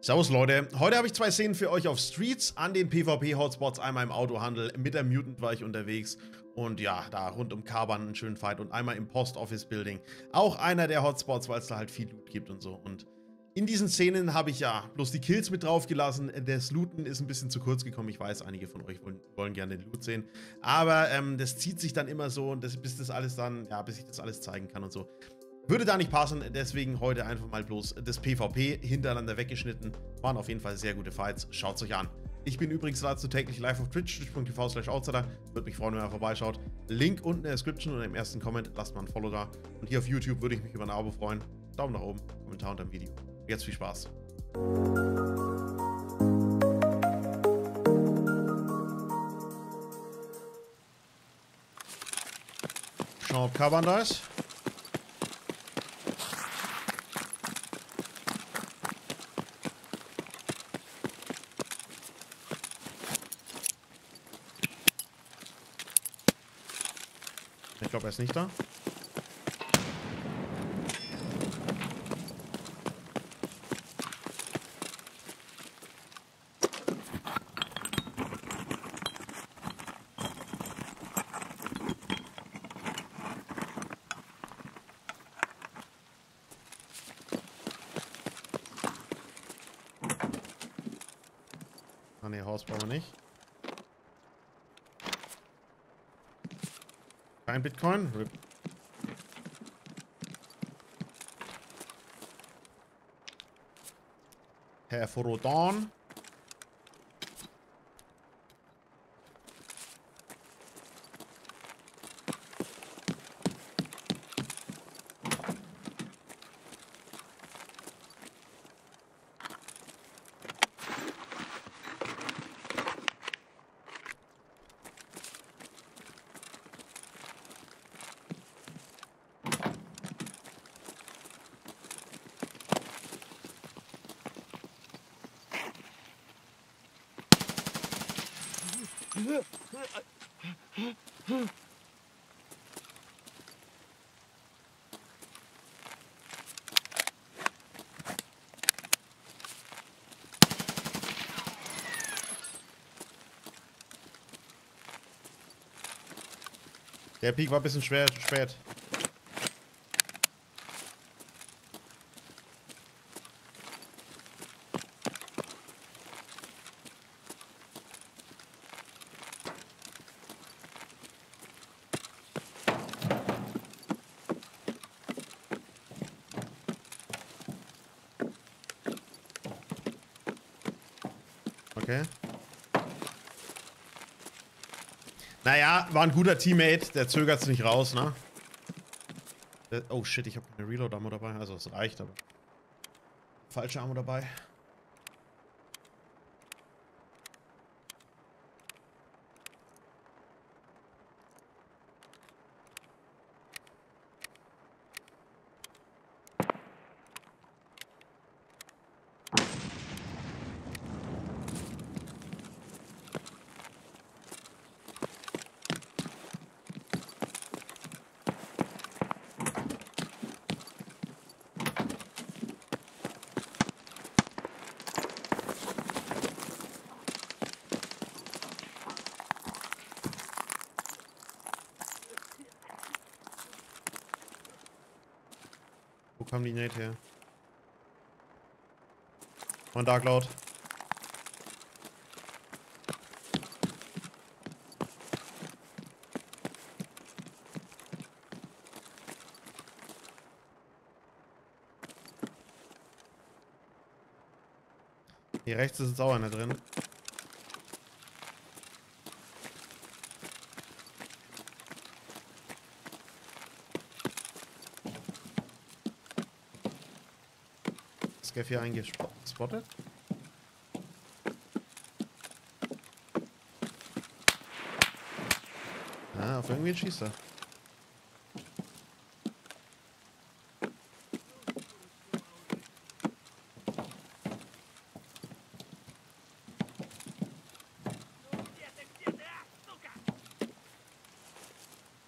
Servus Leute, heute habe ich zwei Szenen für euch auf Streets an den PvP-Hotspots. Einmal im Autohandel, mit der Mutant war ich unterwegs und ja, da rund um Carbon einen schönen Fight und einmal im Post-Office-Building. Auch einer der Hotspots, weil es da halt viel Loot gibt und so. Und in diesen Szenen habe ich ja bloß die Kills mit draufgelassen. Das Looten ist ein bisschen zu kurz gekommen. Ich weiß, einige von euch wollen, wollen gerne den Loot sehen. Aber ähm, das zieht sich dann immer so, und das, bis das alles dann, ja, bis ich das alles zeigen kann und so. Würde da nicht passen, deswegen heute einfach mal bloß das PvP hintereinander weggeschnitten. Waren auf jeden Fall sehr gute Fights. Schaut es euch an. Ich bin übrigens dazu täglich live auf Twitch, twitch.tv slash outsider. Würde mich freuen, wenn ihr vorbeischaut. Link unten in der Description und im ersten Comment. Lasst mal ein Follow da. Und hier auf YouTube würde ich mich über ein Abo freuen. Daumen nach oben, Kommentar unter dem Video. Jetzt viel Spaß. Schauen, ob Kaban da ist. Er ist nicht da. Ah ne, Haus brauchen wir nicht. Kein Bitcoin. Herr Forodon. Der Peak war ein bisschen schwer, spät. Okay. Naja, war ein guter Teammate. Der zögert es nicht raus, ne? Der, oh shit, ich habe keine Reload-Ammo dabei. Also es reicht, aber... Falsche Ammo dabei. Kam die Nate her? Von Dark Lord. Hier rechts ist jetzt auch einer drin. Hier eingespottet. Ah, auf irgendwen schießt er.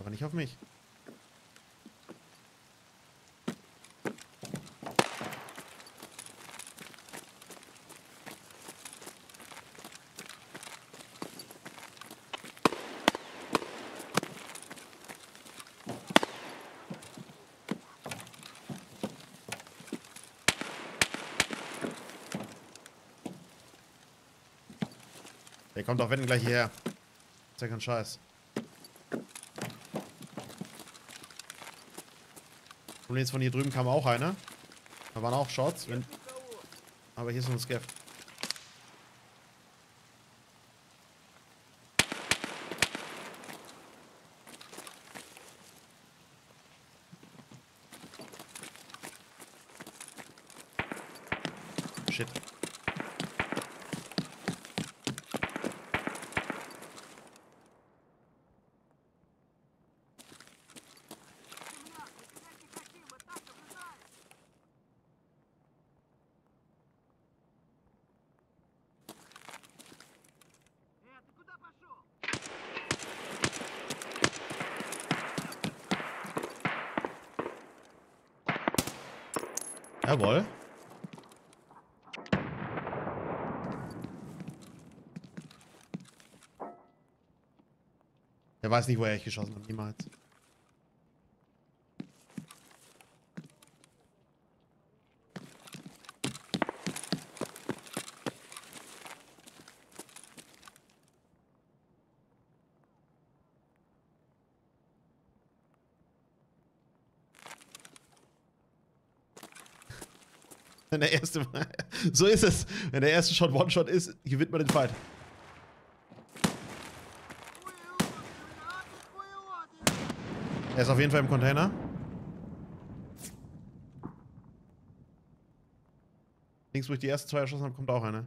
Aber nicht auf mich. Der kommt doch wenn gleich hierher. Ist ja kein Scheiß. Und jetzt von hier drüben kam auch einer. Da waren auch Shots. Wenn... Aber hier ist noch ein Scaff. Jawohl. Er weiß nicht, wo er echt geschossen hat. Niemals. Wenn der erste. so ist es. Wenn der erste Shot One-Shot ist, gewinnt man den Fight. Er ist auf jeden Fall im Container. Links, wo ich die ersten zwei erschossen habe, kommt auch einer.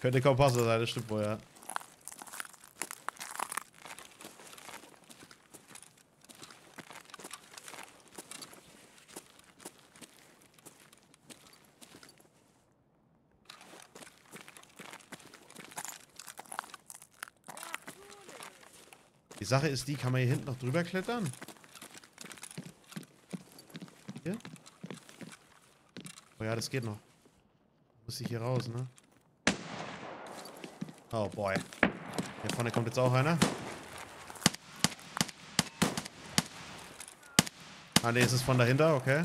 Könnte kaum passen sein, das stimmt wohl, ja. Die Sache ist die, kann man hier hinten noch drüber klettern? Hier? Oh ja, das geht noch. Muss ich hier raus, ne? Oh boy. Hier vorne kommt jetzt auch einer. Ah, ne, ist es von dahinter, okay.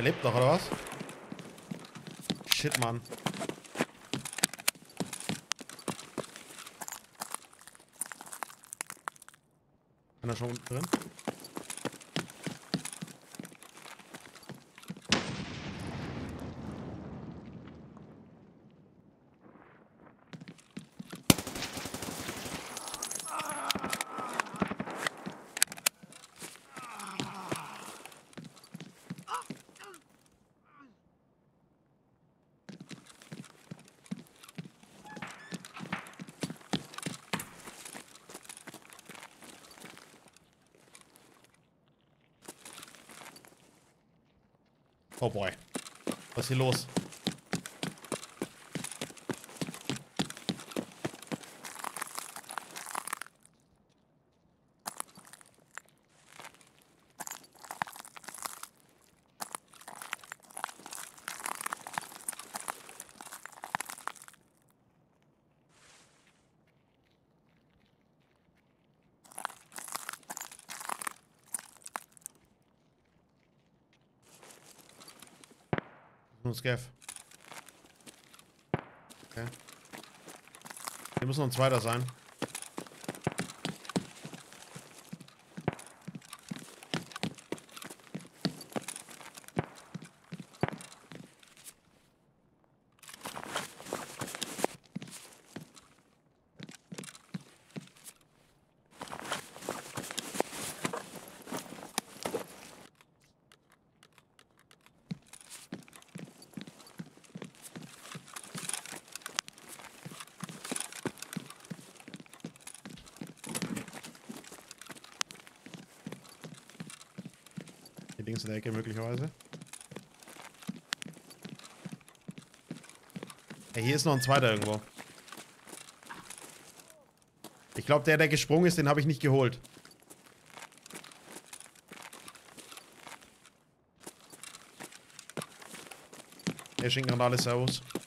Der lebt noch, oder was? Shit, Mann. Einer schon unten drin? Oh boy. Was ist hier los? Nur ein Scav. Okay. Hier muss noch ein zweiter sein. links in der Ecke möglicherweise. Hey, hier ist noch ein zweiter irgendwo. Ich glaube, der, der gesprungen ist, den habe ich nicht geholt. Der Schinkanal ist servus. Ja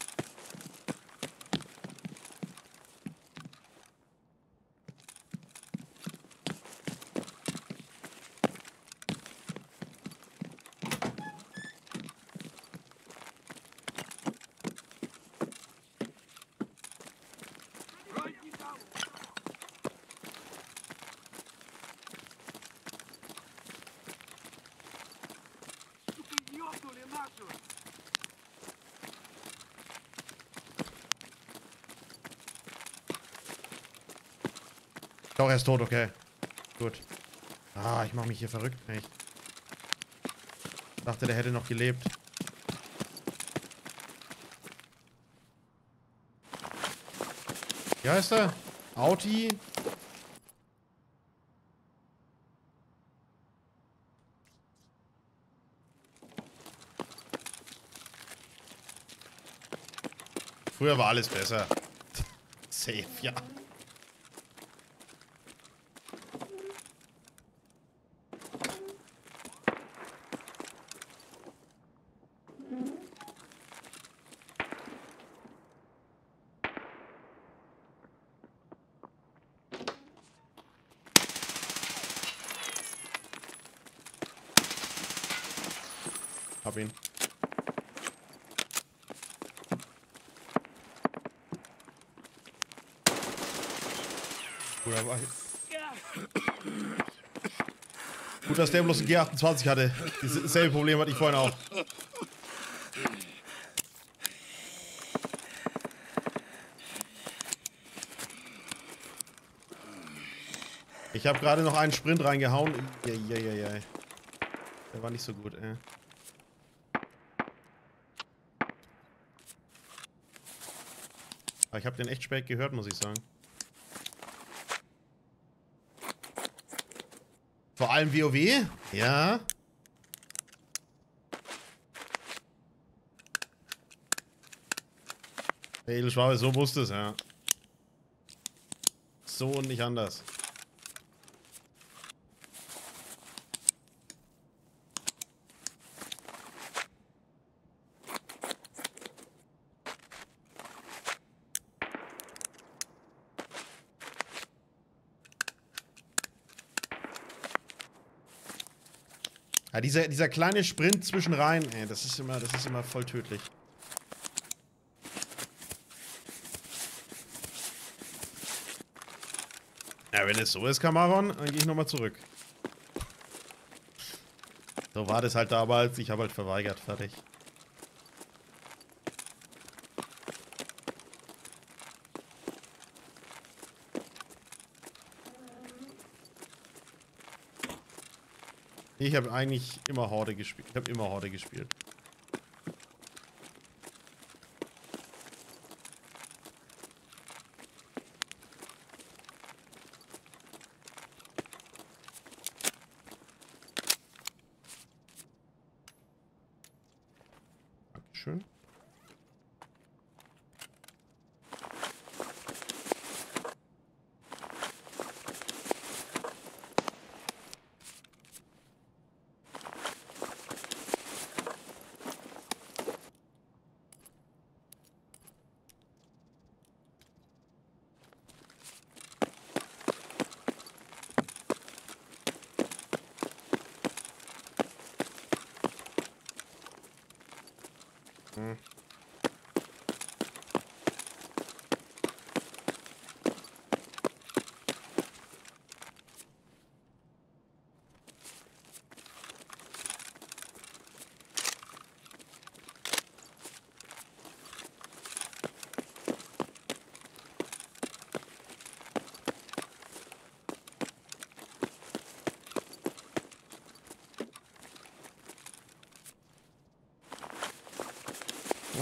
Doch, er ist tot, okay. Gut. Ah, ich mache mich hier verrückt, echt. Dachte, der hätte noch gelebt. Wie heißt er? Auti? Früher war alles besser. Safe, ja. Bruder, war Gut, dass der bloß ein G28 hatte. Dasselbe Problem hatte ich vorhin auch. Ich habe gerade noch einen Sprint reingehauen. Eieieiei. Der war nicht so gut, ey. Aber ich habe den echt spät gehört, muss ich sagen. Vor allem WoW? Ja. Edelschwabe, so wusste es, ja. So und nicht anders. Ja, dieser, dieser kleine Sprint zwischen rein, ey, das ist immer, das ist immer voll tödlich. Ja, wenn es so ist, Kamaron, dann gehe ich nochmal zurück. So war das halt damals, ich habe halt verweigert, fertig. Ich habe eigentlich immer Horde gespielt. Ich habe immer Horde gespielt. Mm-hmm.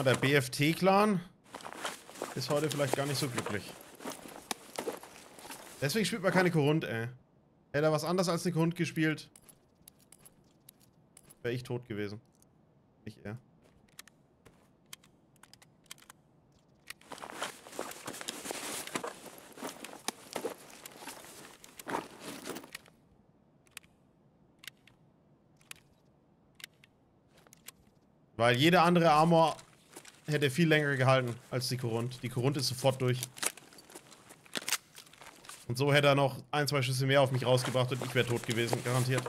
Ah, Der BFT-Clan ist heute vielleicht gar nicht so glücklich. Deswegen spielt man keine Korund, ey. Hätte er was anderes als eine Korund gespielt. wäre ich tot gewesen. Nicht er. Weil jede andere Armor hätte viel länger gehalten als die Korund. Die Korund ist sofort durch. Und so hätte er noch ein, zwei Schüsse mehr auf mich rausgebracht und ich wäre tot gewesen, garantiert.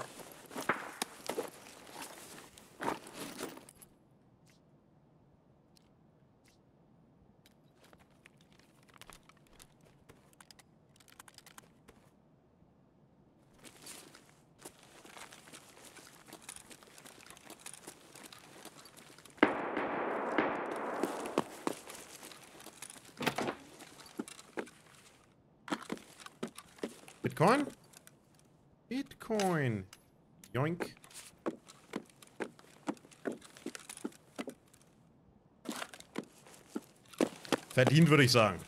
Bitcoin? Bitcoin. Yoink. Verdient, würde ich sagen.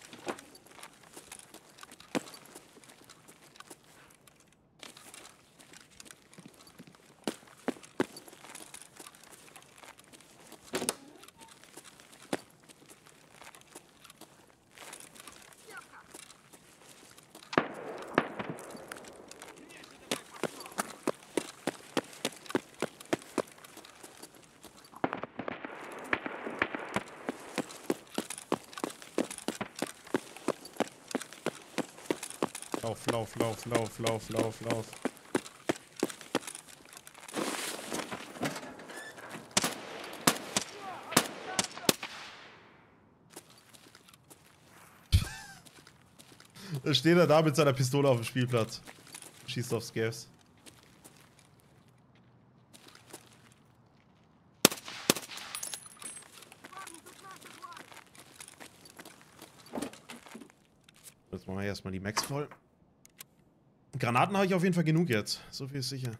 Lauf, lauf, lauf, lauf, lauf. Da steht er da mit seiner Pistole auf dem Spielplatz. Schießt aufs Gas. Jetzt machen wir erstmal die Max voll. Granaten habe ich auf jeden Fall genug jetzt. So viel ist sicher.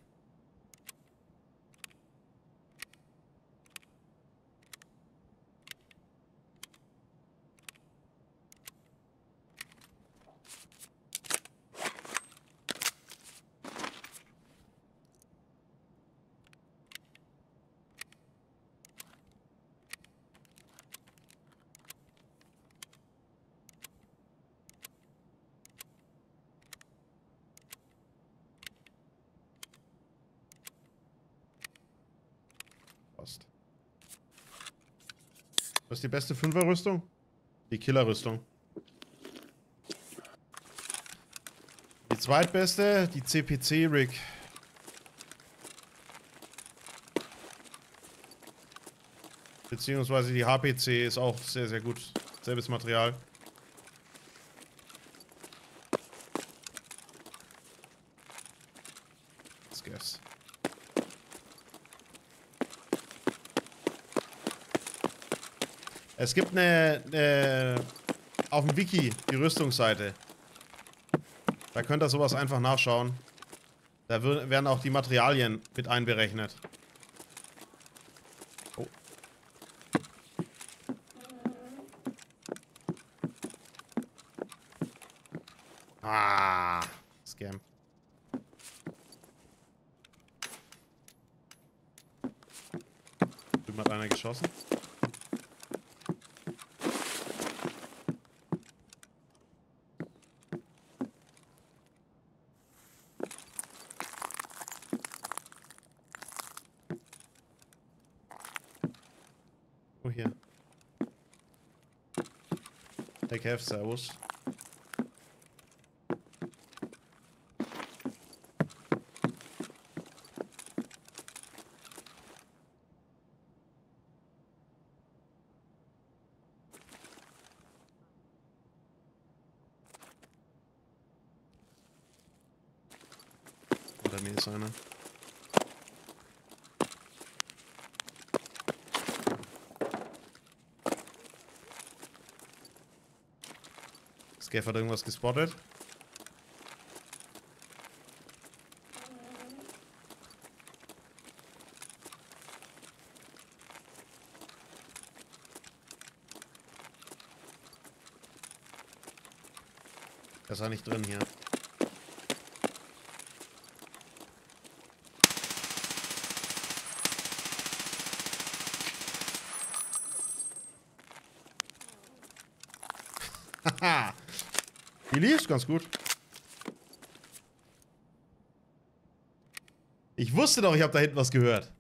Was ist die beste 5er Rüstung? Die Killer-Rüstung. Die zweitbeste, die CPC-Rig. Beziehungsweise die HPC ist auch sehr, sehr gut. Selbes Material. Es gibt eine, eine auf dem Wiki die Rüstungsseite. Da könnt ihr sowas einfach nachschauen. Da werden auch die Materialien mit einberechnet. Oh. Ah, Scam. Drüben hat einer geschossen. Oh, hier. Hey Kev, servus. Unter mir ist einer. Scaff hat irgendwas gespottet. Das war nicht drin hier. Haha. Die lief ganz gut. Ich wusste doch, ich habe da hinten was gehört.